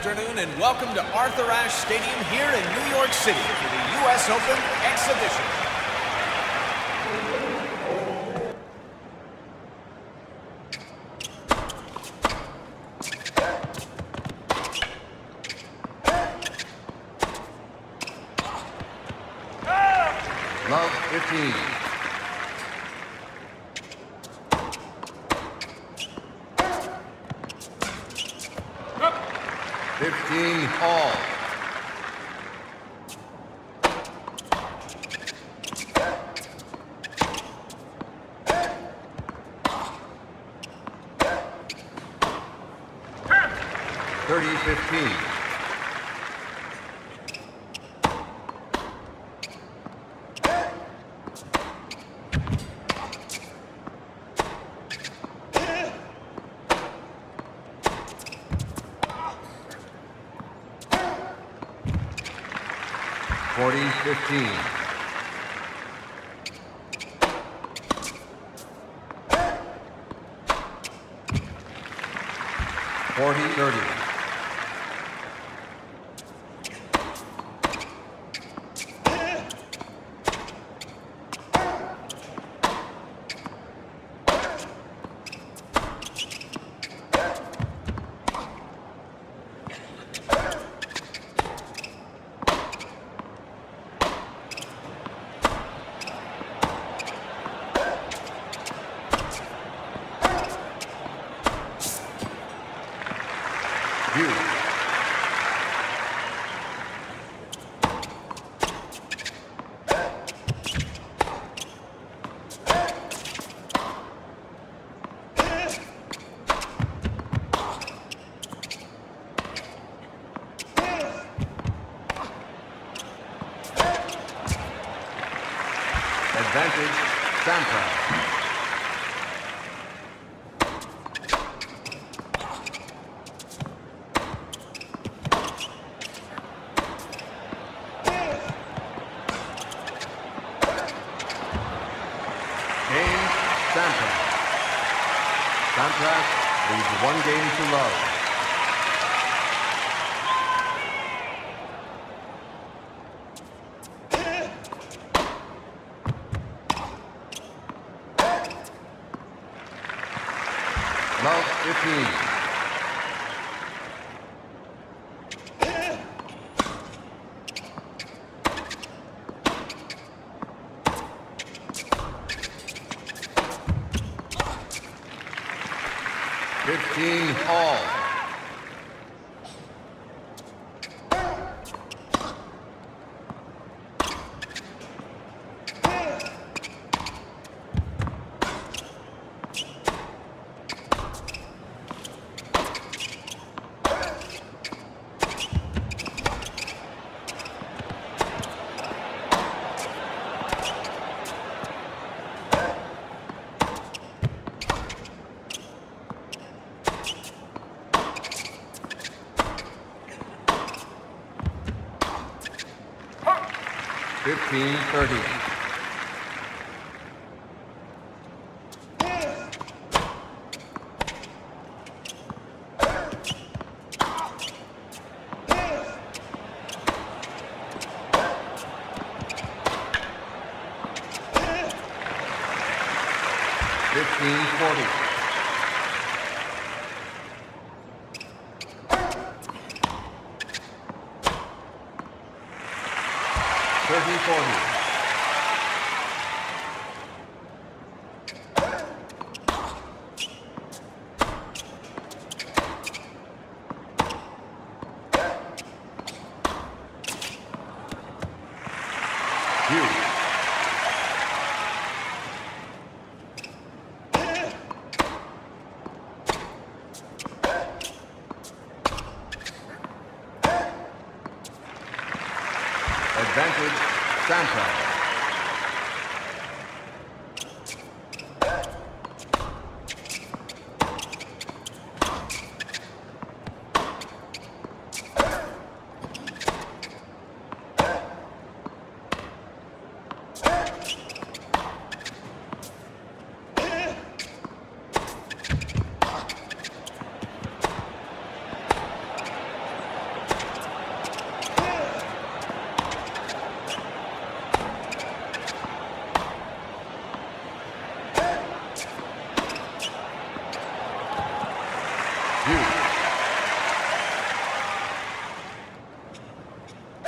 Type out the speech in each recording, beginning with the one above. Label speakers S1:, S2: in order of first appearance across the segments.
S1: afternoon and welcome to Arthur Ashe Stadium here in New York City for the U.S. Open exhibition.
S2: 40 15. Forty thirty. Advantage, Sampras. Game, Sampras. Sampras leads one game to love. Love 15. Fifteen 30.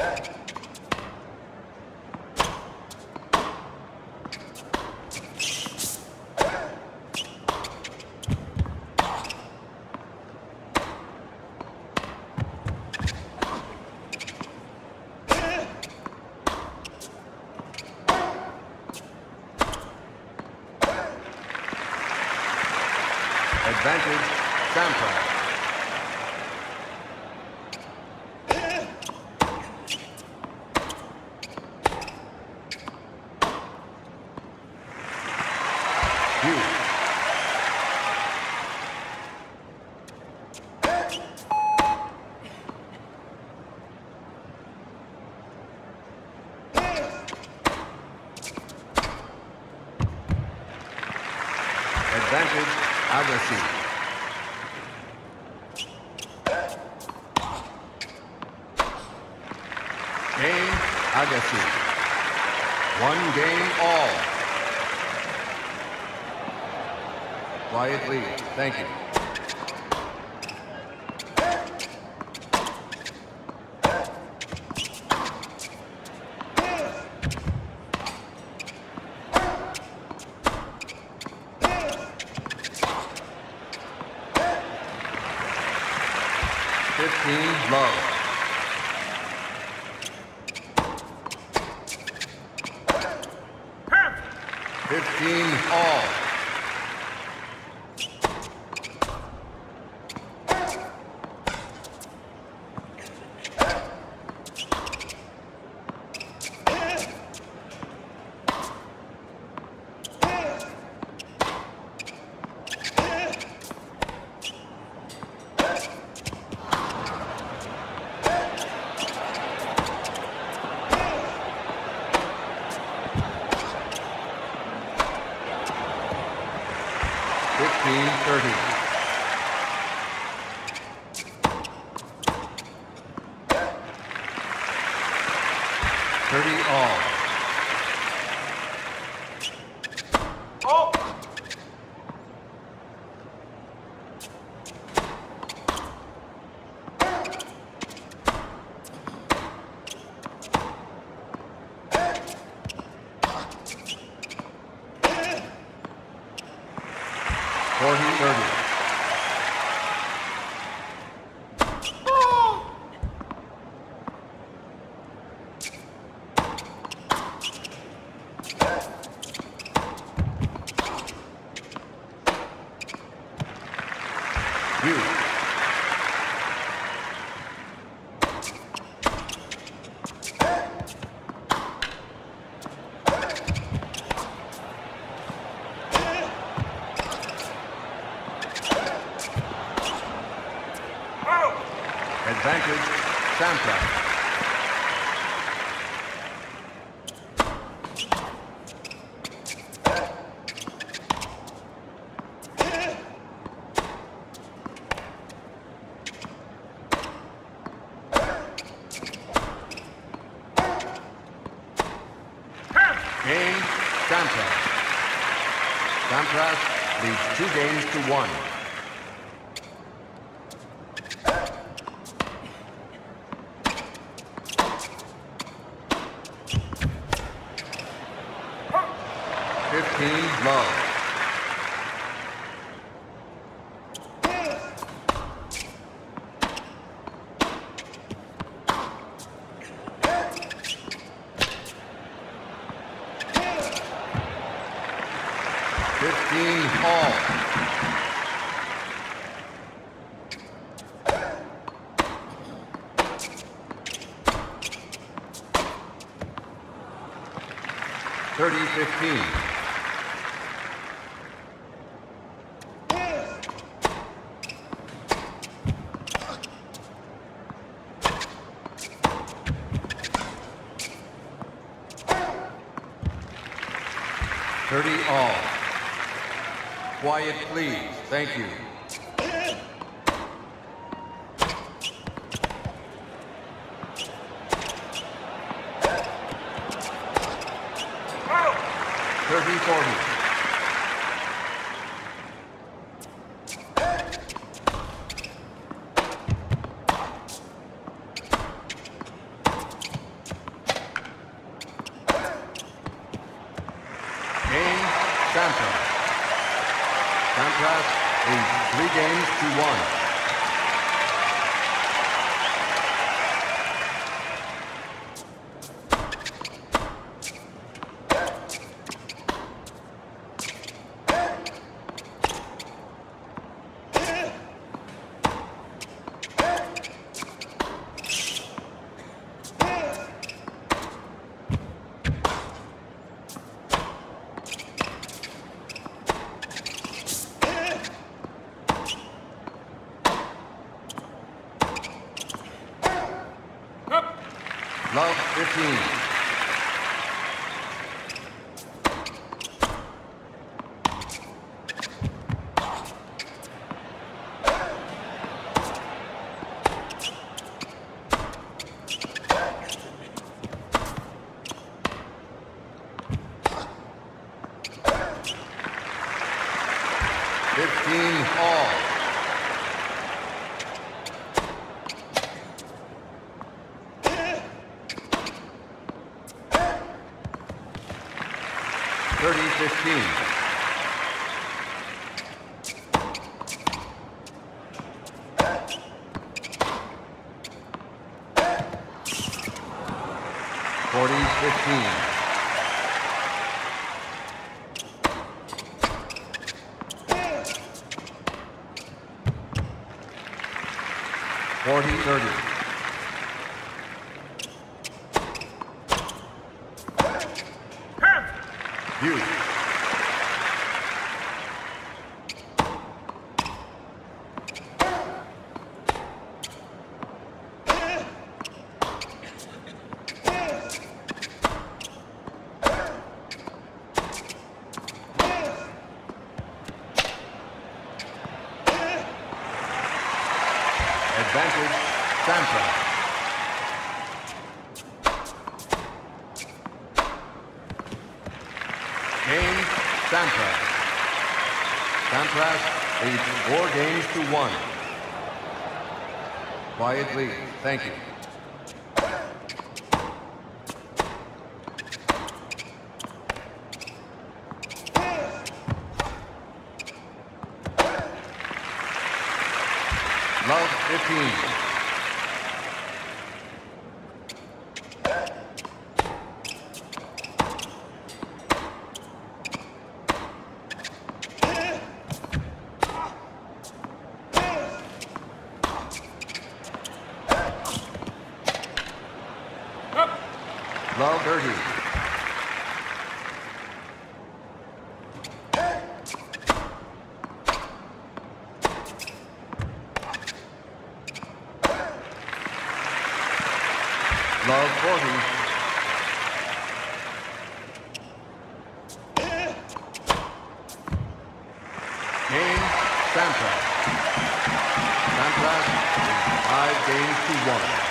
S2: Hey. One game all. Quiet lead. Thank you. 15 all. 1630. 4030. Advantage, Sampras. 3015. Thirty all. Quiet, please. Thank you. 3040. 30-15. Forty fifteen. Forty thirty. Deuce. Advantage, Sampras. Game, Sampras. Sampras leads four games to one. Quiet lead. Thank you. Love 15. Love dirty. Love 40. Game, Sampras. Sampras is five games to one.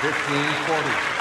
S2: 1540.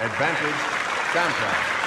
S2: Advantage, Sampras.